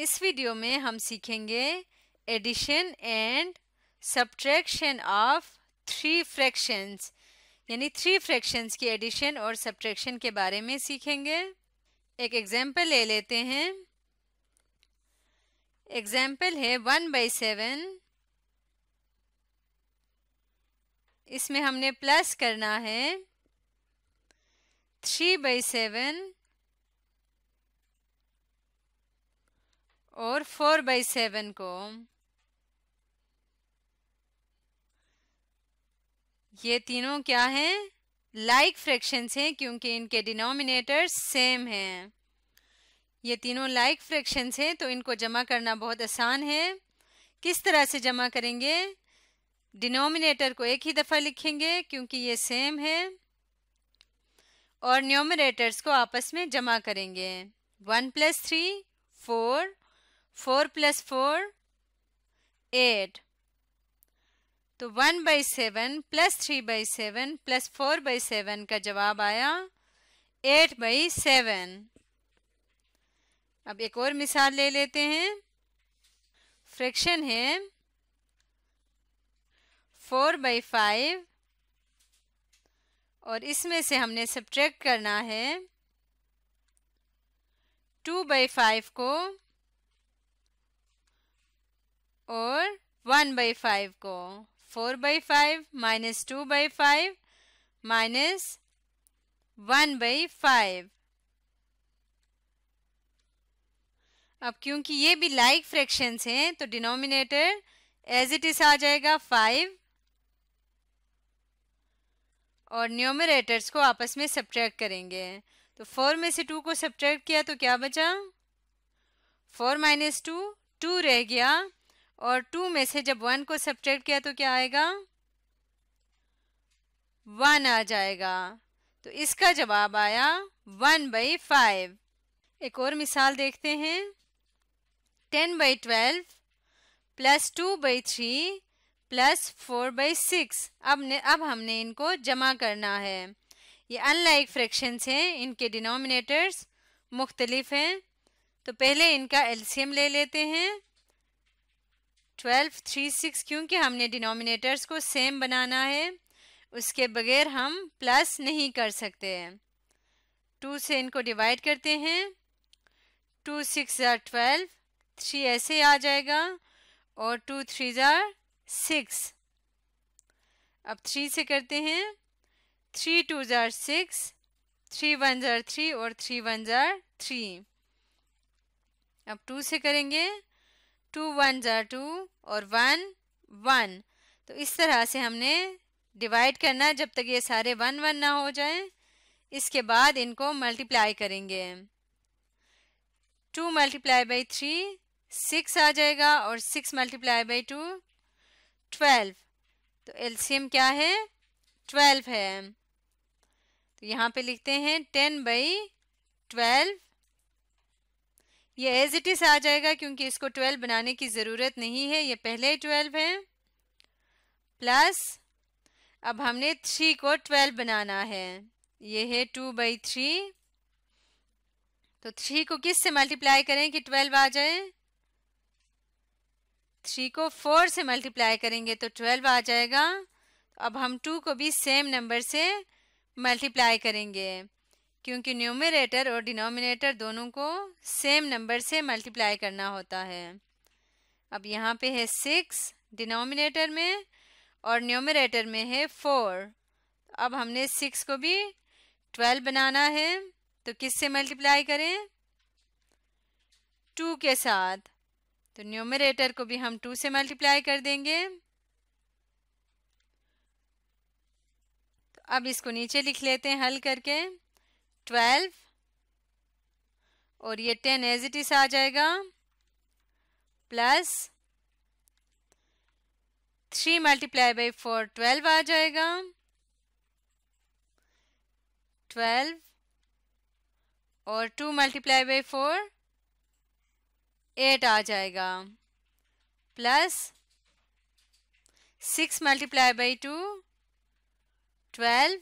इस वीडियो में हम सीखेंगे addition and subtraction of three fractions यानी थ्री फ्रैक्शंस की एडिशन और सब्ट्रैक्शन के बारे में सीखेंगे। एक एग्ज़ाम्पल ले लेते हैं। एग्ज़ाम्पल है वन बाई सेवन इसमें हमने प्लस करना है। थ्री बाई सेवन और फोर बाई सेवन को ये तीनों क्या हैं? लाइक फ्रैक्शंस हैं, क्योंकि इनके डिनोमिनेटर्स सेम हैं। ये तीनों लाइक फ्रैक्शंस हैं तो इनको जमा करना बहुत आसान है। किस तरह से जमा करेंगे? डिनोमिनेटर को एक ही दफ़ा लिखेंगे, क्योंकि ये सेम है। और न्योमिनेटर्स को आपस में जमा करेंगे। One plus three four four plus four, eight. तो one by seven plus three by seven plus four by seven का जवाब आया एट बाई सेवन। अब एक और मिसाल ले लेते हैं। फ्रैक्शन है फोर बाई फाइव और इसमें से हमने सब्ट्रैक्ट करना है टू बाई फाइव को और वन बाई फाइव को four by five minus two by five minus one by five. अब क्योंकि ये भी लाइक like फ्रैक्शंस हैं तो डिनोमिनेटर एज इट इज़ आ जाएगा फाइव और न्यूमरेटर्स को आपस में सब्ट्रैक्ट करेंगे। तो फोर में से टू को सब्ट्रैक्ट किया तो क्या बचा? फोर माइनस टू टू रह गया। और टू में से जब वन को सब्ट्रैक्ट किया तो क्या आएगा? वन आ जाएगा। तो इसका जवाब आया वन बाई फाइव एक और मिसाल देखते हैं। Ten by twelve plus two by three plus four by six अब ने अब हमने इनको जमा करना है। ये अनलाइक फ्रैक्शंस हैं, इनके डिनोमिनेटर्स मुख्तलिफ़ हैं। तो पहले इनका एलसीएम ले लेते हैं। ट्वेल्व, थ्री, सिक्स, क्योंकि हमने डिनोमिनेटर्स को सेम बनाना है, उसके बगैर हम प्लस नहीं कर सकते हैं। टू से इनको डिवाइड करते हैं। टू, सिक्स ज़ार ट्वेल्व, थ्री ऐसे आ जाएगा, और टू, थ्री ज़ार सिक्स। अब थ्री से करते हैं। थ्री, टू ज़ार सिक्स, थ्री, वन ज़ार थ्री और थ्री, वन ज़ार थ्री। अब टू से करेंगे। टू वन ज़ा टू और वन वन। तो इस तरह से हमने डिवाइड करना है जब तक ये सारे वन वन ना हो जाए। इसके बाद इनको मल्टीप्लाई करेंगे। Two multiply by three six आ जाएगा और six multiply by two twelve तो एलसीएम क्या है? ट्वेल्व है। तो यहाँ पे लिखते हैं टेन बाई ट्वेल्व ये एज इट इज़ आ जाएगा क्योंकि इसको ट्वेल्व बनाने की ज़रूरत नहीं है, ये पहले ही ट्वेल्व है। प्लस अब हमने थ्री को ट्वेल्व बनाना है। ये है टू बाई थ्री तो थ्री को किस से मल्टीप्लाई करें कि ट्वेल्व आ जाए? थ्री को फोर से मल्टीप्लाई करेंगे तो ट्वेल्व आ जाएगा। तो अब हम टू को भी सेम नंबर से मल्टीप्लाई करेंगे। क्योंकि न्यूमरेटर और डिनोमिनेटर दोनों को सेम नंबर से मल्टीप्लाई करना होता है। अब यहाँ पे है सिक्स डिनोमिनेटर में और न्यूमरेटर में है फोर अब हमने सिक्स को भी ट्वेल्व बनाना है तो किससे मल्टीप्लाई करें? टू के साथ। तो न्यूमरेटर को भी हम टू से मल्टीप्लाई कर देंगे। तो अब इसको नीचे लिख लेते हैं, हल करके। ट्वेल्व, और ये टेन एज इट इज़ आ जाएगा plus three multiply by four twelve आ जाएगा। ट्वेल्व और two multiply by four eight आ जाएगा। Plus six multiply by two twelve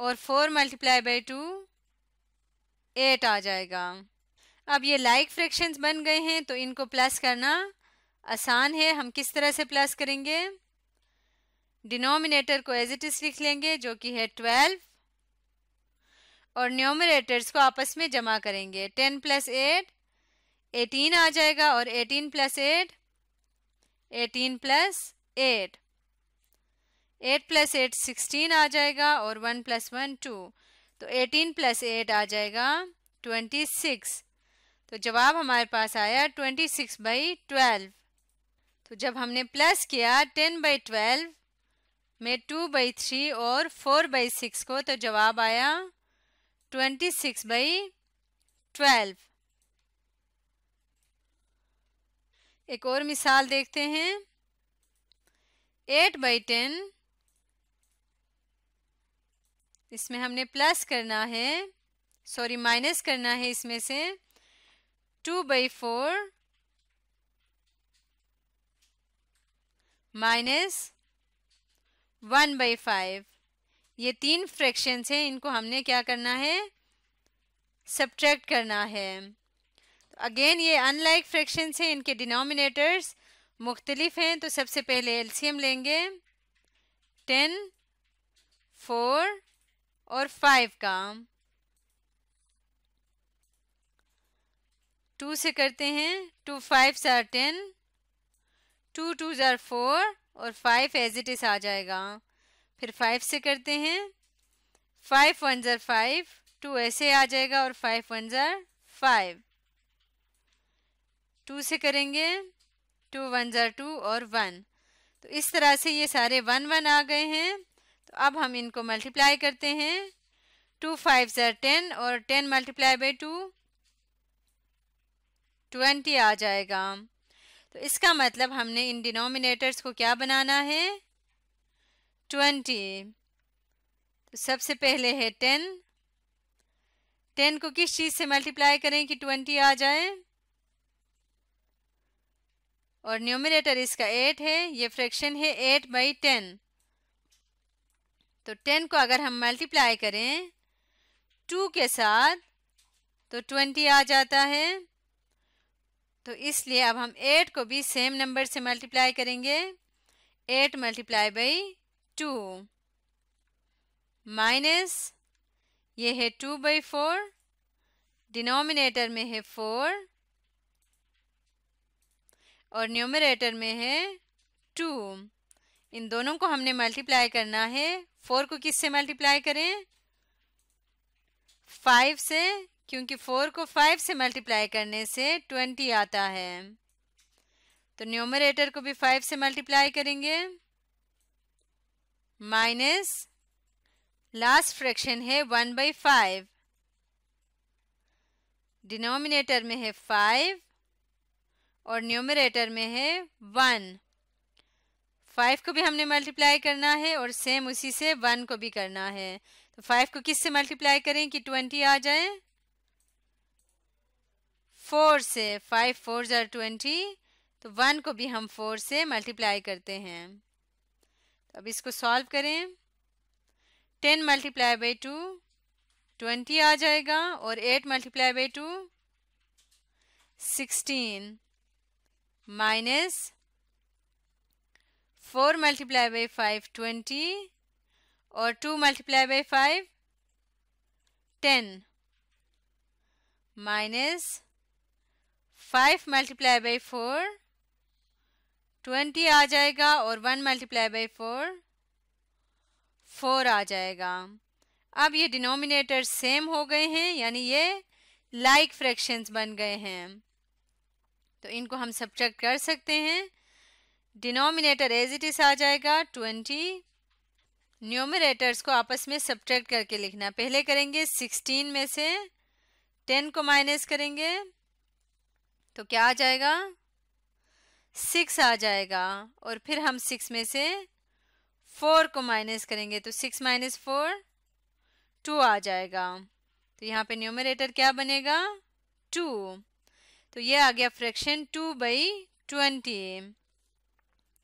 और four multiply by two, eight आ जाएगा। अब ये लाइक like फ्रैक्शंस बन गए हैं तो इनको प्लस करना आसान है। हम किस तरह से प्लस करेंगे? डिनोमिनेटर को एज इट इज़ लिख लेंगे, जो कि है ट्वेल्व और न्योमिनेटर्स को आपस में जमा करेंगे। टेन प्लस एट एटीन आ जाएगा, और eighteen plus eight eighteen plus eight eight plus eight sixteen आ जाएगा और वन प्लस वन टू। तो एटीन प्लस एट आ जाएगा ट्वेंटी सिक्स। तो जवाब हमारे पास आया ट्वेंटी सिक्स बाई ट्वेल्व। तो जब हमने प्लस किया टेन बाई ट्वेल्व में टू बाई थ्री और फोर बाई सिक्स को तो जवाब आया ट्वेंटी सिक्स बाई ट्वेल्व। एक और मिसाल देखते हैं। एट बाई टेन इसमें हमने प्लस करना है, सॉरी, माइनस करना है इसमें से, two by four minus one by five. ये तीन फ्रैक्शंस हैं, इनको हमने क्या करना है? सब्ट्रैक्ट करना है। तो अगेन, ये अनलाइक फ्रैक्शंस हैं, इनके डिनोमिनेटर्स मुख्तलिफ़ हैं तो सबसे पहले एलसीएम लेंगे। टेन, फोर और फाइव का। टू से करते हैं टू फाइव जार टेन टू टू जार फोर और फाइव एज इट इज़ आ जाएगा। फिर फाइव से करते हैं फाइव वन ज़र फाइव टू ऐसे आ जाएगा और फाइव वन ज़र फाइव टू से करेंगे टू वन ज़र टू और वन तो इस तरह से ये सारे वन वन आ गए हैं। तो अब हम इनको मल्टीप्लाई करते हैं। टू फाइव ज़र टेन और ten multiply by two twenty आ जाएगा। तो इसका मतलब हमने इन डिनोमिनेटर्स को क्या बनाना है? ट्वेंटी तो सबसे पहले है टेन टेन को किस चीज़ से मल्टीप्लाई करें कि ट्वेंटी आ जाए? और न्यूमिनेटर इसका एट है, ये फ्रैक्शन है एट बाई टेन तो टेन को अगर हम मल्टीप्लाई करें, टू के साथ तो ट्वेंटी आ जाता है। तो इसलिए अब हम एट को भी सेम नंबर से मल्टीप्लाई करेंगे। Eight multiply by two. Minus, ये है टू बाई फोर। डिनोमिनेटर में है फोर। और न्यूमरेटर में है टू। इन दोनों को हमने मल्टीप्लाई करना है। फोर को किससे मल्टीप्लाई करें? फाइव से, क्योंकि फोर को फाइव से मल्टीप्लाई करने से ट्वेंटी आता है। तो न्यूमरेटर को भी फाइव से मल्टीप्लाई करेंगे। माइनस, लास्ट फ्रैक्शन है वन बाई फाइव। डिनोमिनेटर में है फाइव और न्यूमरेटर में है वन। फाइव को भी हमने मल्टीप्लाई करना है और सेम उसी से वन को भी करना है। तो फाइव को किस से मल्टीप्लाई करें कि ट्वेंटी आ जाए? फोर से फाइव फोर ज़ार ट्वेंटी तो वन को भी हम फोर से मल्टीप्लाई करते हैं। तो अब इसको सॉल्व करें। Ten multiply by two twenty आ जाएगा और eight multiply by two sixteen minus four multiply by five twenty और two multiply by five ten minus five multiply by four twenty आ जाएगा और one multiply by four four आ जाएगा। अब ये denominator same हो गए हैं, यानी ये लाइक फ्रैक्शंस बन गए हैं। तो इनको हम सब्जेक्ट कर सकते हैं। डिनोमिनेटर एज इट इज़ आ जाएगा ट्वेंटी न्यूमरेटर्स को आपस में सब्ट्रैक्ट करके लिखना पहले करेंगे सिक्सटीन में से टेन को माइनस करेंगे तो क्या आ जाएगा? सिक्स आ जाएगा, और फिर हम सिक्स में से फोर को माइनस करेंगे तो सिक्स माइनस फोर टू आ जाएगा। तो यहाँ पे न्यूमरेटर क्या बनेगा? टू तो ये आ गया फ्रैक्शन टू बाई ट्वेंटी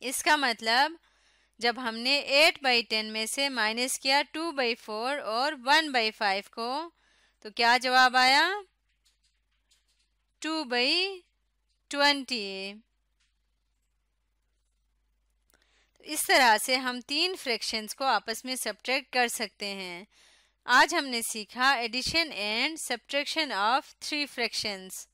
इसका मतलब जब हमने एट बाई टेन में से माइनस किया टू बाई फोर और वन बाई फाइव को तो क्या जवाब आया? टू बाई ट्वेंटी इस तरह से हम तीन फ्रैक्शंस को आपस में सब्ट्रैक्ट कर सकते हैं। आज हमने सीखा addition and subtraction of three fractions